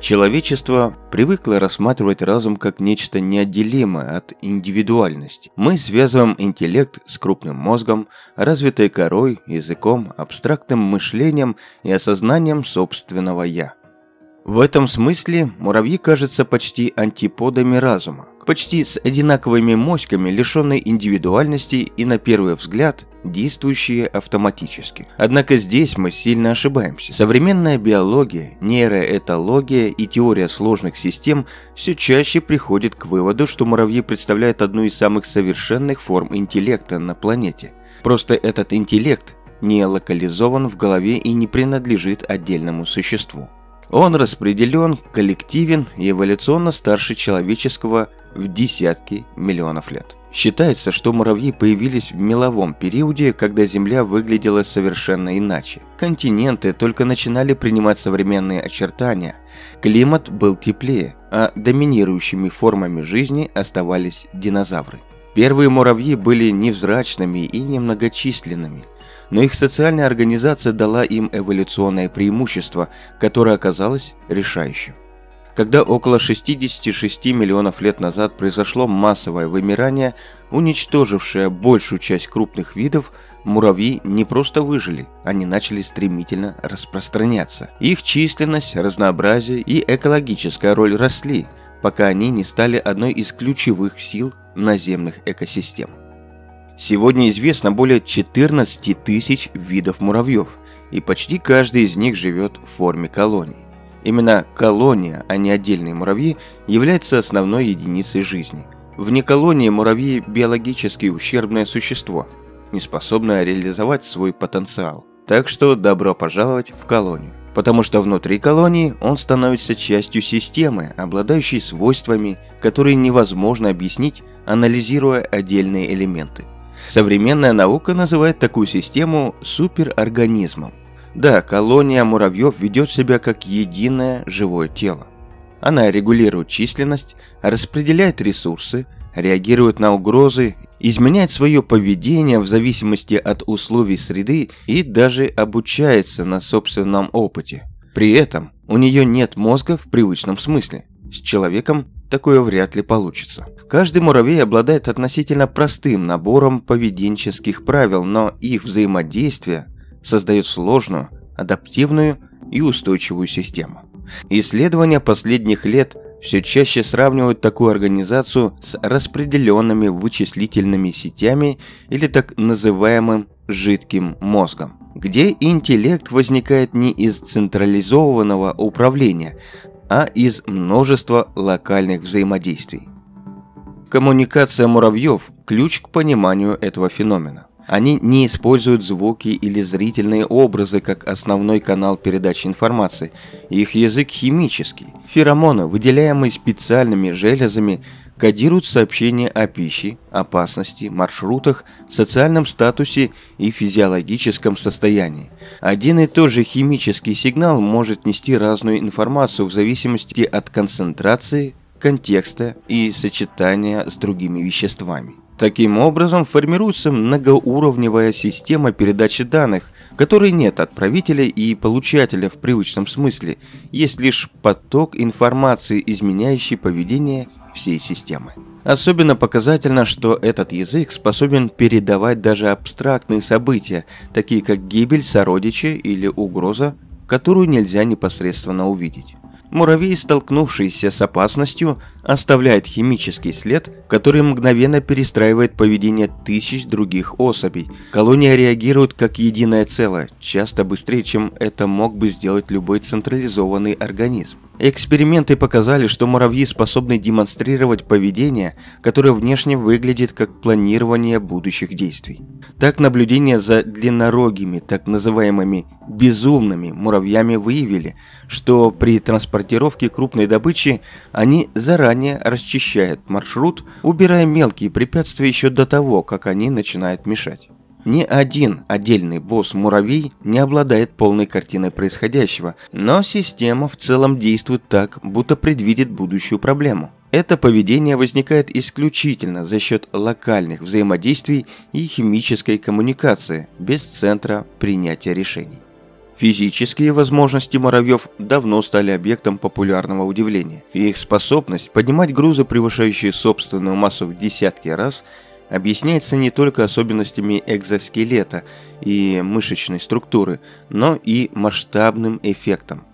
Человечество привыкло рассматривать разум как нечто неотделимое от индивидуальности. Мы связываем интеллект с крупным мозгом, развитой корой, языком, абстрактным мышлением и осознанием собственного «я». В этом смысле муравьи кажутся почти антиподами разума, почти с одинаковыми моськами, лишенной индивидуальности и, на первый взгляд, действующие автоматически. Однако здесь мы сильно ошибаемся. Современная биология, нейроэтология и теория сложных систем все чаще приходит к выводу, что муравьи представляют одну из самых совершенных форм интеллекта на планете. Просто этот интеллект не локализован в голове и не принадлежит отдельному существу. Он распределен, коллективен и эволюционно старше человеческого в десятки миллионов лет. Считается, что муравьи появились в меловом периоде, когда Земля выглядела совершенно иначе. Континенты только начинали принимать современные очертания, климат был теплее, а доминирующими формами жизни оставались динозавры. Первые муравьи были невзрачными и немногочисленными – но их социальная организация дала им эволюционное преимущество, которое оказалось решающим. Когда около 66 миллионов лет назад произошло массовое вымирание, уничтожившее большую часть крупных видов, муравьи не просто выжили, они начали стремительно распространяться. Их численность, разнообразие и экологическая роль росли, пока они не стали одной из ключевых сил наземных экосистем. Сегодня известно более 14 тысяч видов муравьев, и почти каждый из них живет в форме колонии. Именно колония, а не отдельные муравьи, является основной единицей жизни. Вне колонии муравьи – биологически ущербное существо, не способное реализовать свой потенциал. Так что добро пожаловать в колонию. Потому что внутри колонии он становится частью системы, обладающей свойствами, которые невозможно объяснить, анализируя отдельные элементы – Современная наука называет такую систему суперорганизмом. Да, колония муравьев ведет себя как единое живое тело. Она регулирует численность, распределяет ресурсы, реагирует на угрозы, изменяет свое поведение в зависимости от условий среды и даже обучается на собственном опыте. При этом у нее нет мозга в привычном смысле. С человеком такое вряд ли получится. Каждый муравей обладает относительно простым набором поведенческих правил, но их взаимодействие создает сложную, адаптивную и устойчивую систему. Исследования последних лет все чаще сравнивают такую организацию с распределенными вычислительными сетями или так называемым жидким мозгом, где интеллект возникает не из централизованного управления, а из множества локальных взаимодействий. Коммуникация муравьев – ключ к пониманию этого феномена. Они не используют звуки или зрительные образы как основной канал передачи информации. Их язык химический. Феромоны, выделяемые специальными железами, кодируют сообщения о пище, опасности, маршрутах, социальном статусе и физиологическом состоянии. Один и тот же химический сигнал может нести разную информацию в зависимости от концентрации, контекста и сочетания с другими веществами. Таким образом формируется многоуровневая система передачи данных, которой нет отправителя и получателя в привычном смысле, есть лишь поток информации, изменяющий поведение всей системы. Особенно показательно, что этот язык способен передавать даже абстрактные события, такие как гибель сородича или угроза, которую нельзя непосредственно увидеть. Муравей, столкнувшийся с опасностью, оставляет химический след, который мгновенно перестраивает поведение тысяч других особей. Колония реагирует как единое целое, часто быстрее, чем это мог бы сделать любой централизованный организм. Эксперименты показали, что муравьи способны демонстрировать поведение, которое внешне выглядит как планирование будущих действий. Так наблюдения за длиннорогими, так называемыми безумными муравьями выявили, что при транспортировке крупной добычи они заранее расчищают маршрут, убирая мелкие препятствия еще до того, как они начинают мешать. Ни один отдельный босс-муравей не обладает полной картиной происходящего, но система в целом действует так, будто предвидит будущую проблему. Это поведение возникает исключительно за счет локальных взаимодействий и химической коммуникации, без центра принятия решений. Физические возможности муравьев давно стали объектом популярного удивления. их способность поднимать грузы, превышающие собственную массу в десятки раз, объясняется не только особенностями экзоскелета и мышечной структуры, но и масштабным эффектом.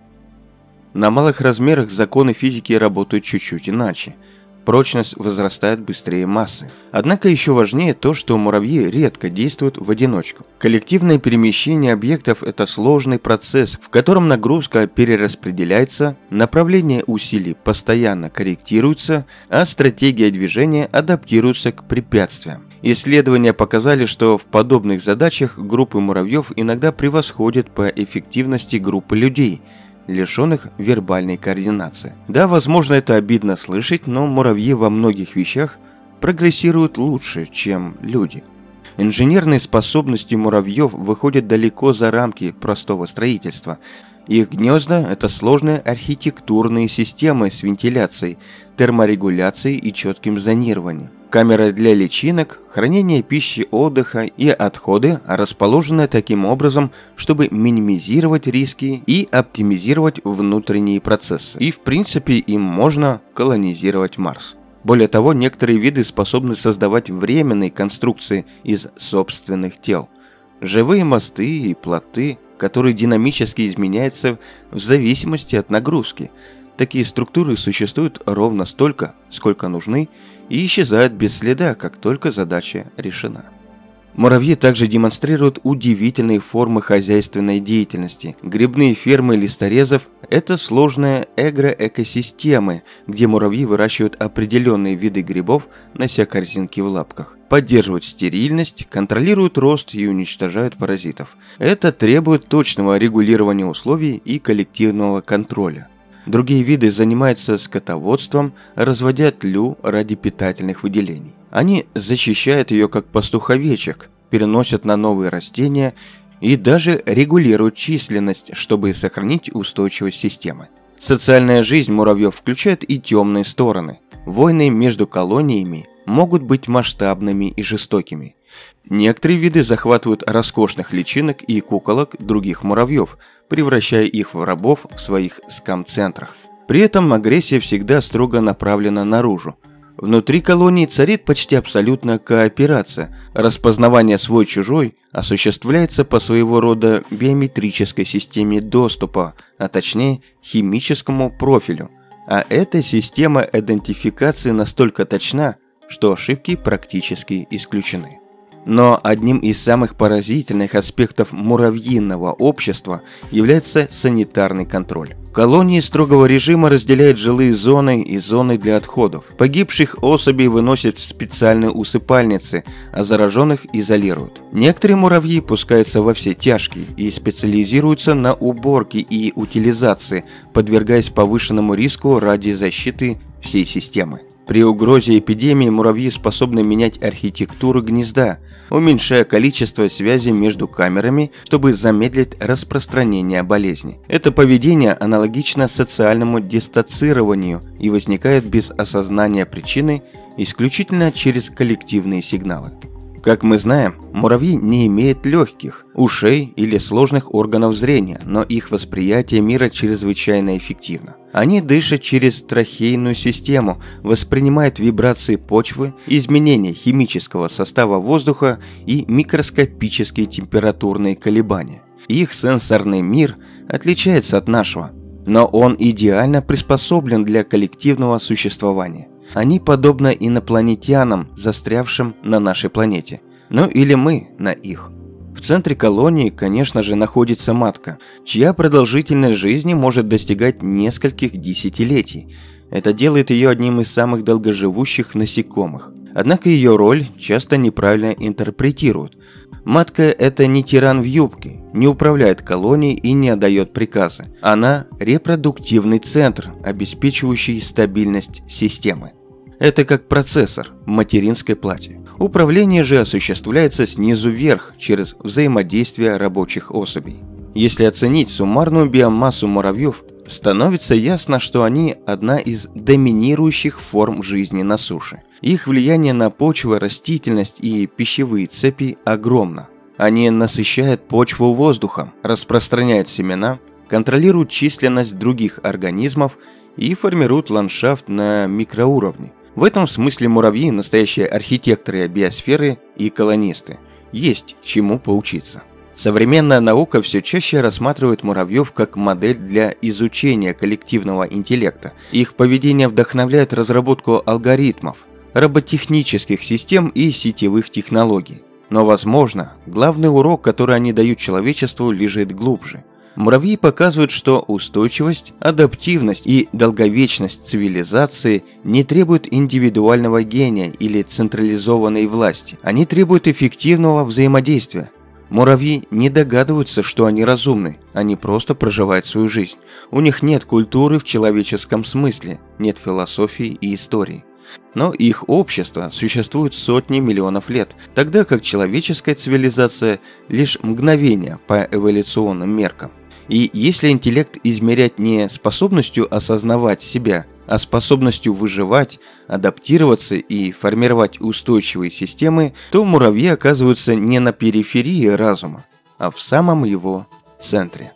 На малых размерах законы физики работают чуть-чуть иначе – Прочность возрастает быстрее массы. Однако еще важнее то, что муравьи редко действуют в одиночку. Коллективное перемещение объектов – это сложный процесс, в котором нагрузка перераспределяется, направление усилий постоянно корректируется, а стратегия движения адаптируется к препятствиям. Исследования показали, что в подобных задачах группы муравьев иногда превосходят по эффективности группы людей – лишенных вербальной координации. Да, возможно, это обидно слышать, но муравьи во многих вещах прогрессируют лучше, чем люди. Инженерные способности муравьев выходят далеко за рамки простого строительства. Их гнезда – это сложные архитектурные системы с вентиляцией, терморегуляцией и четким зонированием. Камера для личинок, хранение пищи, отдыха и отходы расположены таким образом, чтобы минимизировать риски и оптимизировать внутренние процессы. И в принципе им можно колонизировать Марс. Более того, некоторые виды способны создавать временные конструкции из собственных тел. Живые мосты и плоты, которые динамически изменяются в зависимости от нагрузки. Такие структуры существуют ровно столько, сколько нужны, и исчезают без следа, как только задача решена. Муравьи также демонстрируют удивительные формы хозяйственной деятельности. Грибные фермы листорезов – это сложные эгроэкосистемы, где муравьи выращивают определенные виды грибов, нося корзинки в лапках. Поддерживают стерильность, контролируют рост и уничтожают паразитов. Это требует точного регулирования условий и коллективного контроля. Другие виды занимаются скотоводством, разводя тлю ради питательных выделений. Они защищают ее как пастуховечек, переносят на новые растения и даже регулируют численность, чтобы сохранить устойчивость системы. Социальная жизнь муравьев включает и темные стороны. Войны между колониями могут быть масштабными и жестокими. Некоторые виды захватывают роскошных личинок и куколок других муравьев, превращая их в рабов в своих скам-центрах. При этом агрессия всегда строго направлена наружу. Внутри колонии царит почти абсолютная кооперация. Распознавание свой-чужой осуществляется по своего рода биометрической системе доступа, а точнее химическому профилю. А эта система идентификации настолько точна, что ошибки практически исключены. Но одним из самых поразительных аспектов муравьиного общества является санитарный контроль. Колонии строгого режима разделяют жилые зоны и зоны для отходов. Погибших особей выносят в специальные усыпальницы, а зараженных изолируют. Некоторые муравьи пускаются во все тяжкие и специализируются на уборке и утилизации, подвергаясь повышенному риску ради защиты всей системы. При угрозе эпидемии муравьи способны менять архитектуру гнезда, уменьшая количество связей между камерами, чтобы замедлить распространение болезни. Это поведение аналогично социальному дистанцированию и возникает без осознания причины исключительно через коллективные сигналы. Как мы знаем, муравьи не имеют легких, ушей или сложных органов зрения, но их восприятие мира чрезвычайно эффективно. Они дышат через трахейную систему, воспринимают вибрации почвы, изменения химического состава воздуха и микроскопические температурные колебания. Их сенсорный мир отличается от нашего, но он идеально приспособлен для коллективного существования. Они подобны инопланетянам, застрявшим на нашей планете. Ну или мы на их. В центре колонии, конечно же, находится матка, чья продолжительность жизни может достигать нескольких десятилетий. Это делает ее одним из самых долгоживущих насекомых. Однако ее роль часто неправильно интерпретируют. Матка – это не тиран в юбке, не управляет колонией и не отдает приказы. Она – репродуктивный центр, обеспечивающий стабильность системы. Это как процессор в материнской плате. Управление же осуществляется снизу вверх через взаимодействие рабочих особей. Если оценить суммарную биомассу муравьев, становится ясно, что они одна из доминирующих форм жизни на суше. Их влияние на почву, растительность и пищевые цепи огромно. Они насыщают почву воздухом, распространяют семена, контролируют численность других организмов и формируют ландшафт на микроуровне. В этом смысле муравьи – настоящие архитекторы биосферы и колонисты. Есть чему поучиться. Современная наука все чаще рассматривает муравьев как модель для изучения коллективного интеллекта. Их поведение вдохновляет разработку алгоритмов, роботехнических систем и сетевых технологий. Но, возможно, главный урок, который они дают человечеству, лежит глубже. Муравьи показывают, что устойчивость, адаптивность и долговечность цивилизации не требуют индивидуального гения или централизованной власти. Они требуют эффективного взаимодействия. Муравьи не догадываются, что они разумны, они просто проживают свою жизнь. У них нет культуры в человеческом смысле, нет философии и истории. Но их общество существует сотни миллионов лет, тогда как человеческая цивилизация лишь мгновение по эволюционным меркам. И если интеллект измерять не способностью осознавать себя, а способностью выживать, адаптироваться и формировать устойчивые системы, то муравьи оказываются не на периферии разума, а в самом его центре.